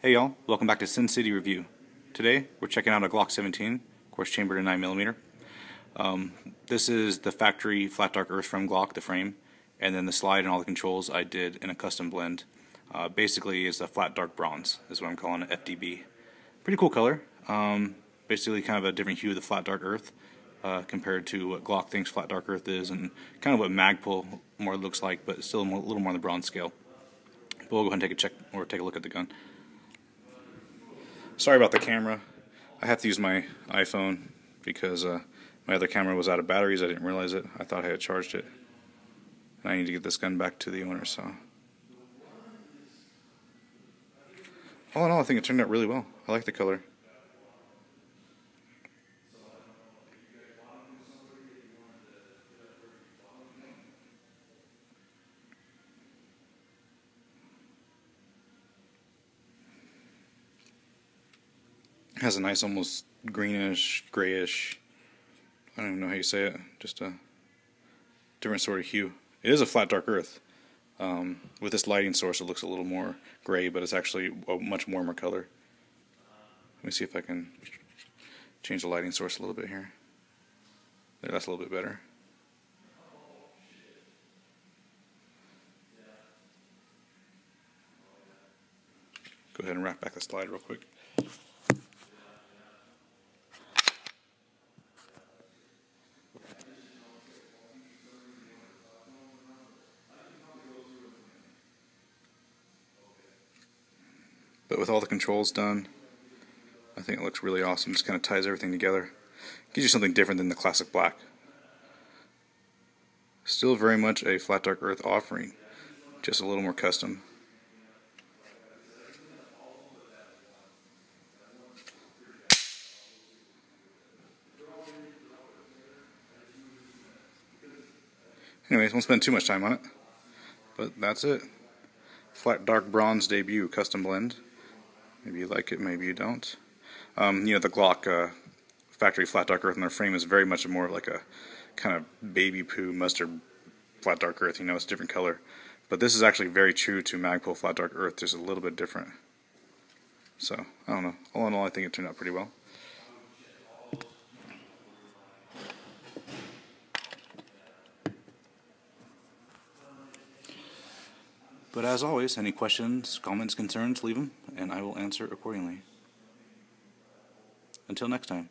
Hey y'all, welcome back to Sin City Review. Today we're checking out a Glock 17, of course chambered in 9mm. Um, this is the factory flat dark earth from Glock, the frame, and then the slide and all the controls I did in a custom blend. Uh, basically it's a flat dark bronze, is what I'm calling it, FDB. Pretty cool color, um, basically kind of a different hue of the flat dark earth uh, compared to what Glock thinks flat dark earth is and kind of what Magpul more looks like, but still a little more on the bronze scale. But we'll go ahead and take a check or take a look at the gun. Sorry about the camera. I have to use my iPhone because uh, my other camera was out of batteries. I didn't realize it. I thought I had charged it. And I need to get this gun back to the owner, so. All in all, I think it turned out really well. I like the color. Has a nice almost greenish, grayish, I don't even know how you say it, just a different sort of hue. It is a flat dark earth. Um, with this lighting source it looks a little more gray, but it's actually a much warmer color. Let me see if I can change the lighting source a little bit here. There, that's a little bit better. Go ahead and wrap back the slide real quick. But with all the controls done, I think it looks really awesome. Just kind of ties everything together. Gives you something different than the classic black. Still very much a flat dark earth offering, just a little more custom. Anyways, won't spend too much time on it. But that's it. Flat dark bronze debut custom blend. Maybe you like it, maybe you don't. Um, you know, the Glock uh, factory flat dark earth in their frame is very much more like a kind of baby poo mustard flat dark earth. You know, it's a different color. But this is actually very true to Magpul flat dark earth, just a little bit different. So, I don't know. All in all, I think it turned out pretty well. But as always, any questions, comments, concerns, leave them, and I will answer accordingly. Until next time.